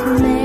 to.